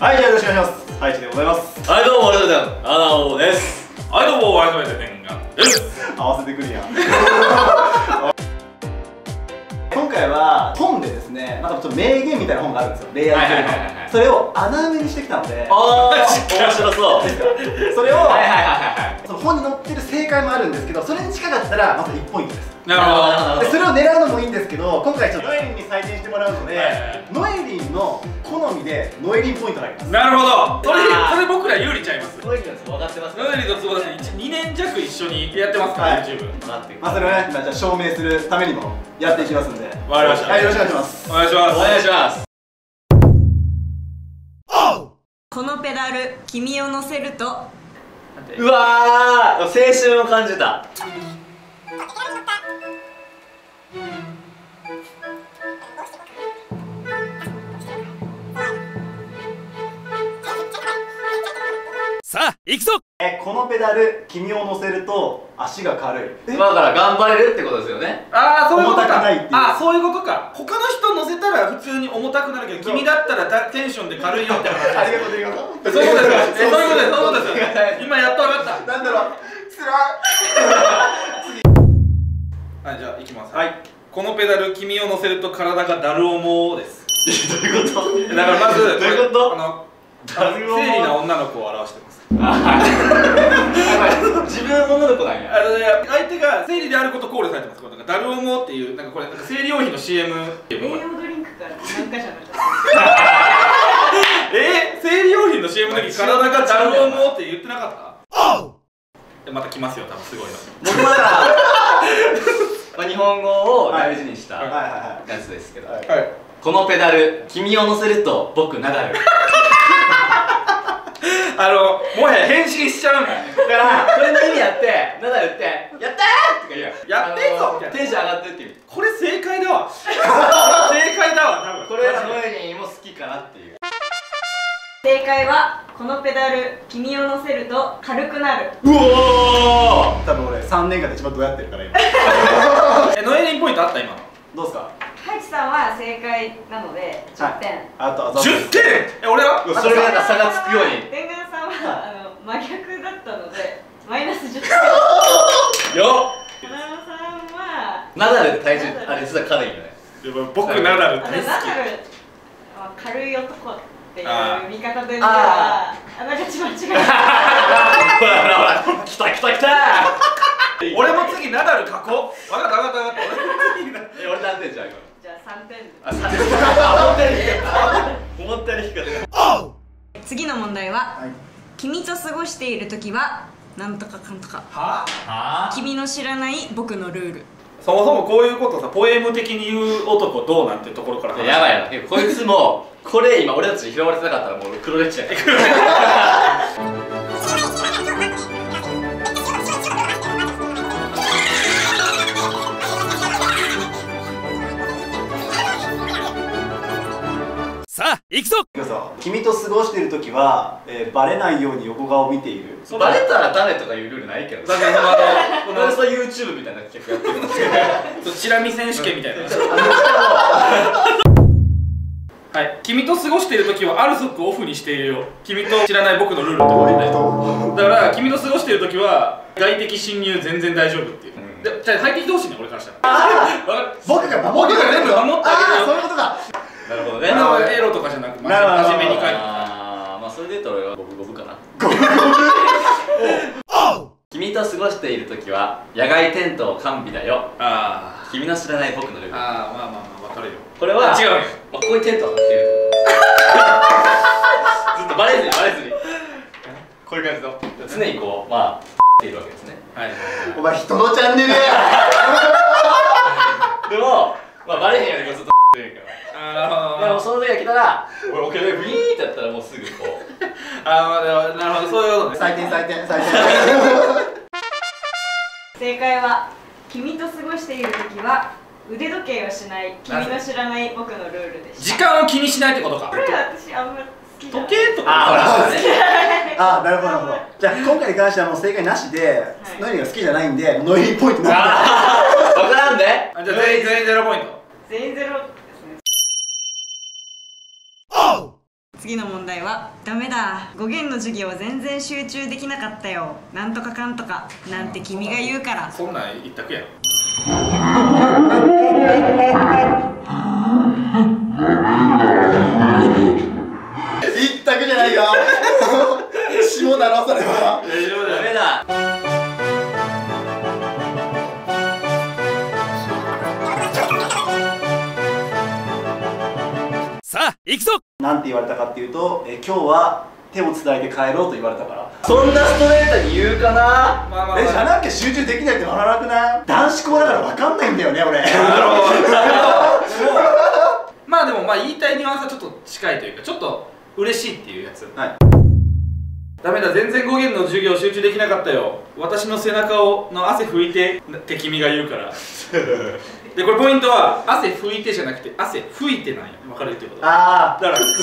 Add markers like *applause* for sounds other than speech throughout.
はいよろしくお願いします。はいちでございます。はいどうもありがとうございますアナオです。はいどうも改めて念願です合わせてくるやん。*laughs* 今回は本でですねなんかちょっと名言みたいな本があるんですよ。恋愛系はいはいはいはいそれを穴埋めにしてきたので。ああ面白そう。それを、はいはいはいはいその本に載ってる正解もあるんですけどそれに近かったらまず1ポイントです。なるほど。でそれを狙うのもいいんですけど今回ちょっとノエリンに採点してもらうので、はいはいノエリンの好みでノエリンポイントがあります。なるほど。それそれ僕ら有利ちゃいます。そういうの分かってますノエリとつぼだって2年弱一緒にやってますから、はい。YouTube 分かってまあそれをね、まあ、じゃあ証明するためにもやっていきますんで。わかりました。はいよろしくお願いします。お願いします。お願いしますこのペダル君を乗せると。うわー青春を感じた。さあ行くぞえこのペダル君を乗せると足が軽い。え？だから頑張れるってことですよね。ああそういうこと重たくかないっていう。ああそういうことか。他の人乗せたら普通に重たくなるけど君だったらたテンションで軽いよって話ありがとうありがと？うそういうことです。そういうことです。そういうことです。今やっと分かった。なんだろう。つら *laughs* はいじゃあいきます。はい。このペダル君を乗せると体がだるおもです。*laughs* どういうこと？だからまずどういうこと？あのだるおも生理な女の子を表してます自分女の子なんや。あのね相手が生理であることを考慮されてますなんかだるおもっていうなんかこれなんか生理用品の CM 栄養ドリンクから何かじゃなかったえー、生理用品の CM の時体がだるおもって言ってなかった？でまた来ますよ多分すごいの。*laughs* 僕はだまあ日本語を大事にしたはい。やはいはつですけど、はいはいこのペダル君を乗せると僕ナダルあのもはや変身しちゃうんだよ。だからこれの意味あってナダルって「やったー!」とか言うや。ってんぞあのみたいなテンション上がってるっていう。これ正解だわ正解だわ多分。これはノエリンも好きかなっていう正解はこのペダル君を乗せると軽くなる。うおー。い多分俺3年間で一番どうやってるから今。*laughs* えノエリンポイントあった今の？どうですか？ハイチさんは正解なので10点、あとあと10点？え俺は？それがなんか差がつくようにあの真逆だったのでマイナス10点 *laughs* よ花山さんはっナダル体重あれ実は軽いよね。でも僕ナダル大好ナダルは軽い男っていう見方であながち間違いないほらほらほら来た来た来た。き俺も次ナダル書こう。分かった分かった分かった。俺何点じゃん今じゃあ3点思ったより低かった。*laughs* 思ったより低かった。次の問題は、はい君と過ごしている時はなんとかかんとか。は？は？君の知らない僕のルール。そもそもこういうことさポエム的に言う男どうなんてところから話やばいやばいこいつもこれ今俺たちに拾われてなかったらもう黒歴史やから *laughs* 行くぞ！君と過ごしている時は、えーバレないように横顔を見ている。バレたらダメとかいうルールないけど。だからあのこの YouTube みたいな企画やってるんですけどチラ見選手権みたいな。*laughs* はい。君と過ごしている時はある族オフにしているよ。君と知らない僕のルールってことで。だから君と過ごしている時は外的侵入全然大丈夫っていう、うん。でじゃあ入ってきてほしいね俺からしたら。僕が守僕が全部守ってあげるよ。ああそういうことかなるほどね。エロとかじゃなくなるほど。真面目に書いて。あーまあそれで言うと俺は五分五分かな。君と過ごしている時は野外テントを完備だよ。あ君の知らない僕のルールーあーまあまあまあ分かるよ。これは違うよ。まあ、ここにテントを張ってる。ずっとバレずにバレずに。こういう感じの。常にこうまあっているわけですね。はい。お前人のチャンネルや。でもまあバレへんようにこうずっと。ってるからでもその時が来たら俺オケでブイーってやったらもうすぐこう。ああなるほどそういうことね。採点採点採点。正解は君と過ごしている時は腕時計をしない君の知らない僕のルールでした。時間を気にしないってことか。これ私あんま好きじゃない。時計とかああほら。ねあなるほどなるほど。じゃあ今回に関してはもう正解なしで、ノエリが好きじゃないんでノエリポイントなああ分からんで。あじゃあ全員全員ゼロポイント。全員ゼロですね次の問題はダメだ。語源の授業全然集中できなかったよ。なんとかかんとか。なんて君が言うから。そんなん一択やん。今日は手をつないで帰ろうと言われたから。そんなストレートに言うかな？まあまあまあ。えじゃなきゃ集中できないって笑わなくない？男子校だから分かんないんだよね俺。*laughs* まあでもまあ言いたいニュアンスはちょっと近いというかちょっと嬉しいっていうやつ。はい。ダメだ全然語源の授業集中できなかったよ。私の背中をの汗拭いてって君が言うから *laughs* でこれポイントは汗拭いてじゃなくて汗拭いてなんや分かるっていうこと？だああだからそうね。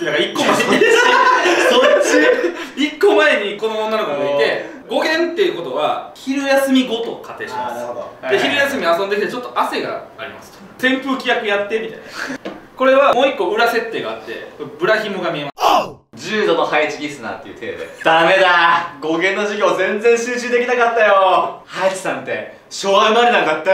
だから1個前に。*laughs* そっち？1個前にこの女の子がいて語源っていうことは昼休み後と仮定します。なるほど。で昼休み遊んできてちょっと汗がありますと。扇風機役やってみたいな。これはもう一個裏設定があってブラヒモが見えます重度の配置リスナーっていう体で。ダメだ。語源の授業全然集中できなかったよ。ハイチさんって昭和生まれなんかって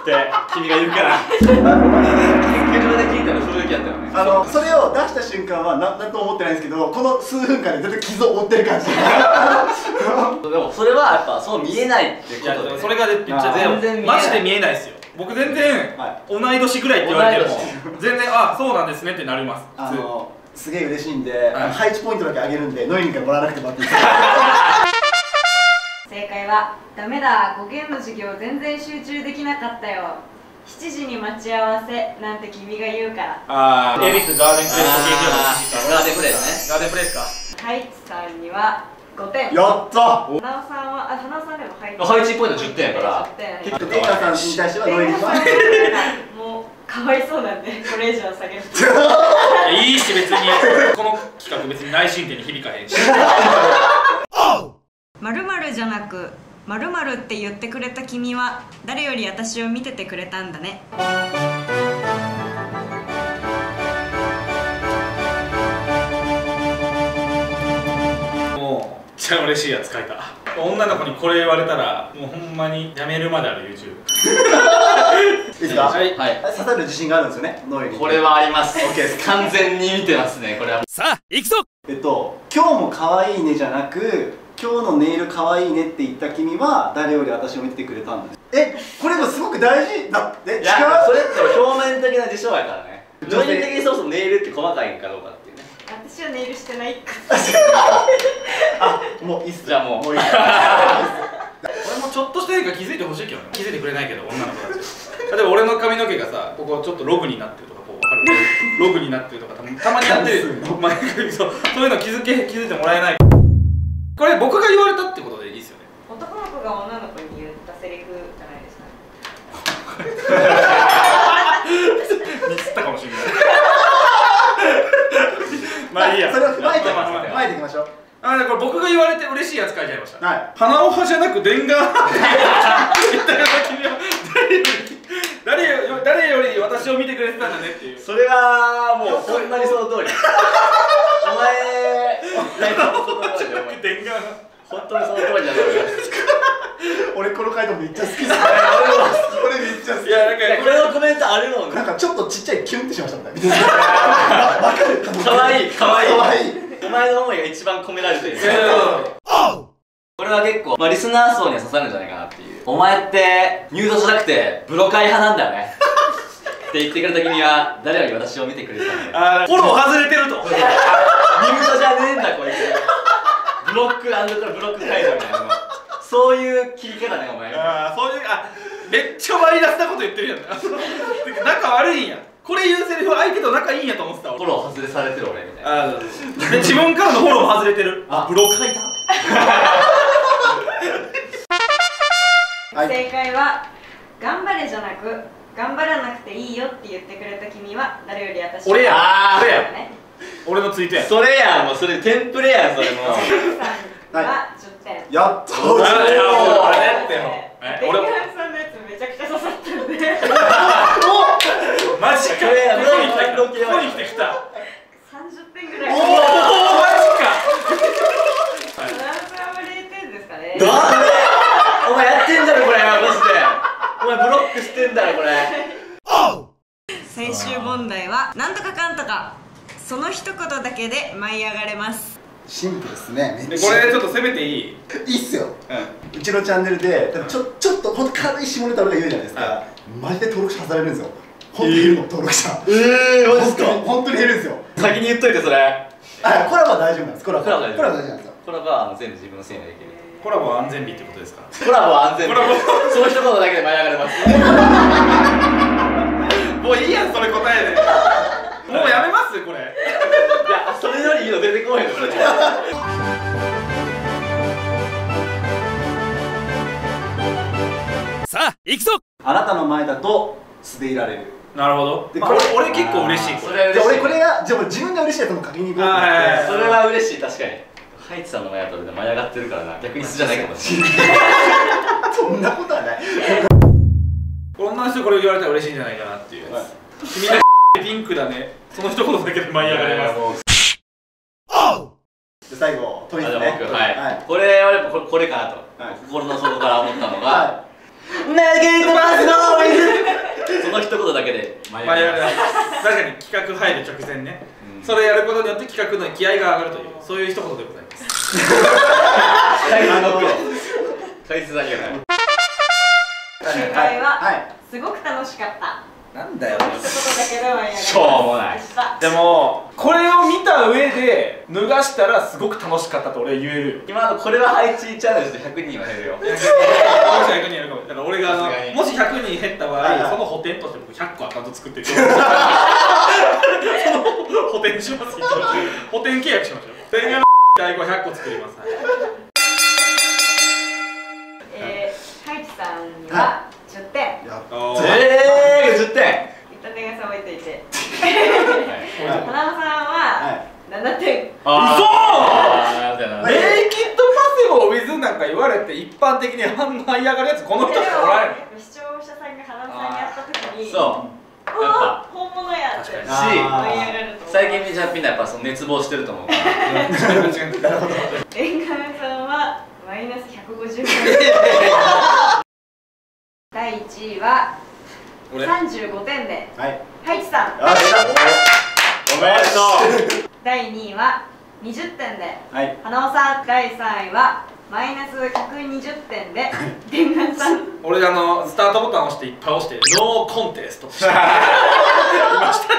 って君が言うから。研究所で聞いたらそういう時やったよねあのそれを出した瞬間は何とも思ってないんですけどこの数分間で絶対傷を負ってる感じ。*laughs* でもそれはやっぱそう見えないってことで、ね、それがでめっちゃ全然見えない。マジで見えないですよ。僕全然は同い年ぐらいって言われても全然あそうなんですねってなります。あのすげえ嬉しいんで、はい。配置ポイントだけ上げるんでノイにからもらわなくてもらっていいですか正解はダメだ語源の授業全然集中できなかったよ。7時に待ち合わせなんて君が言うから。ああ恵比寿ガーデンプレイス研究所のガーデンプレイスねガーデンプレイスか。ハイチさんには5点。やった。花尾さんはあ花尾さんでもハイチ配置ポイント10点やから。10点。結構テイラーさんに対してはノイに天は狗さんもうかわいそうなんで *laughs* これ以上は下げる。*laughs* いいし別に。この企画別に内申点に響かへんし *laughs* まるまるじゃなくまるまるって言ってくれた君は誰より私を見ててくれたんだね。もうめっちゃ嬉しいやつ書いた。女の子にこれ言われたらもうほんまにやめるまである YouTube いいですか、はい。はい。刺さる自信があるんですよねノイに。これはあります。OK です。完全に見てますねこれは。さあ行くぞ。えっと「今日も可愛いね」じゃなく「今日のネイル可愛いね」って言った君は誰より私を見ててくれたんだえこれもすごく大事だって。違う？いやそれって表面的な事象やからね。女性女性的にそもそもネイルって細かいんかどうかっていうね。私はネイルしてない。あもういいっす。じゃあもう。もういいっす。俺もちょっとした変化気づいてほしいけどね。気づいてくれないけど女の子たち例えば俺の髪の毛がさここちょっとログになってるとかこう分かるログになってるとかたたまにやってる。まあそうそういうの気づけ気づいてもらえないこれ僕が言われたってことでいいですよね。男の子が女の子に言ったセリフじゃないですかね。ミスったかもしれない。まあいいや。それを踏まえて踏まえていきましょう。あでこれ僕が言われて嬉しいやつ書いちゃいました、はい。鼻緒派じゃなく電眼派って言ったから君は。誰より誰より私を見てくれてたんだねっていう。それはもうほんまにその通り本当にその通りだよお前。電眼本当にその通りだと思います俺この回答めっちゃ好きっすね。俺めっちゃ好きいやなんいやこれのコメントあるもんね。なんかちょっとちっちゃいキュンってしましたもんね。わかるかわいい。かわいい。かわい。いお前の思いが一番込められてる。これは結構、まあ、リスナー層には刺さるんじゃないかなっていう。お前って入道じゃなくてブロカイ派なんだよね。って言ってくれた君は誰より私を見てくれてたんだよ。あー。フォロー外れてるとミュートじゃねえんだこいつ。ブロックこれブロック解除みたいな。そういう切り方ねお前。あーそういうあめっちゃマイナスなこと言ってるやん *laughs* 仲悪いんや。これ言うセリフ相手と仲いいんやと思ってた俺フォロー外れされてる俺みたいな。で自分からのフォローも外れてる。あ。ブロッカイだはい。正解は頑張れじゃなく頑張らなくていいよって言ってくれた君は誰より私俺や。あー。俺や。ね俺のツイートや。それやんもうそれテンプレやんそれもう。は10点。やっとあれあれって。よえベン俺ガンさんのやつめちゃくちゃ刺さったのでマジかこれやここに来てきたこれここに来てきた30一言だけで舞い上がれます。シンプルですね。めでっちゃこれちょっと攻めていい？いいっすよ。うん。うちのチャンネルでちょちょっとほんと軽い下ネタ俺が言うじゃないですか、はマジで登録者外されるんですよ。本当に減るの登録者。えー、マジっ本当にすか本当に減るんですよ。先に言っといてそれ。あコラボは大丈夫なんです。コラボ。は大丈夫。コラボは大丈夫なんですよ。コラボは全部自分のせいにできる。コラボは安全日ってことですか？コラボは安全コラボ。その一言だけで舞い上がれます。*laughs* もういいやんそれ答えで。*laughs* もうやめますこれいいいの出てこへんのこれさあ行くぞ。あなたの前だと素でいられる。なるほど。でこれまあ俺俺結構嬉しい。これじゃあそれは嬉しい。俺これがじゃあ俺自分が嬉しいやつも書きに行こうそれは嬉しい確かに。ハイツさんの前だと俺舞い上がってるからな。逆に素じゃないかもしれない。*laughs* そんなことはない女の人これを言われたら嬉しいんじゃないかなっていうやつ。君だけピンクだね。その一言だけで舞い上がれますもうで最後トイあでレねも僕はい、はいこれこれかなと、はい。心の底から思ったのがは「投げてますノイズ! *laughs*」その一言だけで舞いまます。確かに企画入る直前ね、うん。それやることによって企画の気合が上がるというそういう一言でございます。回数の回数だけがない正解は、はい。すごく楽しかったなんだよ。しょうもない。でもこれを見た上で脱がしたらすごく楽しかったと俺は言えるよ。今のこれは配置チャンネルで100人は減るよ。もし100人やるかも。だから俺がもし100人減った場合、はい。はいその補填として僕100個アカウント作ってる *laughs* その補填します。補填契約しましょう。*laughs* 電話第5 100個作ります、はいえー、ハイチさんには10点やっおーえー、10点一旦点がさばいていてはい花野さんははい7点あーなるほどネイキッドパセボーウィズなんか言われて一般的に反応嫌がるやつこの人しかおらんよ視聴者さんが花野さんに会った時にそう。うやっぱ。わ本物やって。確かに。あー舞い上がると最近みんなみんなやっぱその熱望してると思うから。レンさんはマイナス150第1位は俺。35点で。はい。ハイチさん。おめでとう。第2位は20点で。たはい。花尾さん。第3位はマイナス120点でさん。俺あのスタートボタン押していっぱい押してノーコンテスト。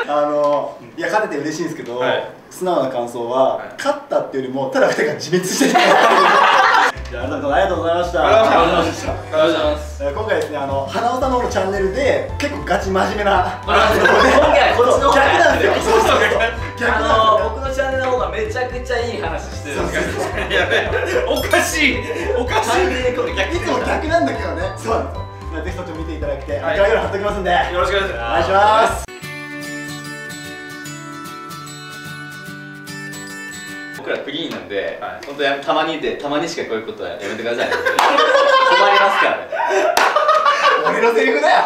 あのいや勝てて嬉しいんですけど、はい。素直な感想は、はい。勝ったっていうよりもただ二人が自滅してたじゃあ改めてありがとうございました。ありがとうございまありがとうございます。えー今回ですねあの花尾さんのチャンネルで結構ガチ真面目なあ今回こっちの逆なんですよ。逆あなんの僕めちゃくちゃいい話してる。んですよやべえ。おかしい。おかしい。いつも逆なんだけどね。そう。なんですよまあぜひそっちも見ていただいて、はい。概要欄貼っときますんで。よろしくお願いしおます。僕らクリーンなんで、はい。本当やたまにでたまにしかこういうことはやめてください。ね *laughs* 困りますからね。俺のセリフだよ